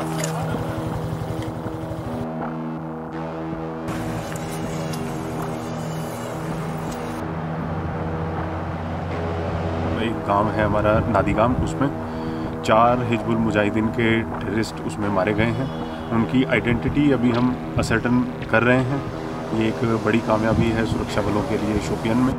एक गाँव है हमारा नादी गाँव, उसमें चार हिजबुल मुजाहिदीन के टेररिस्ट उसमें मारे गए हैं। उनकी आइडेंटिटी अभी हम असर्टन कर रहे हैं। ये एक बड़ी कामयाबी है सुरक्षा बलों के लिए शोपियन में।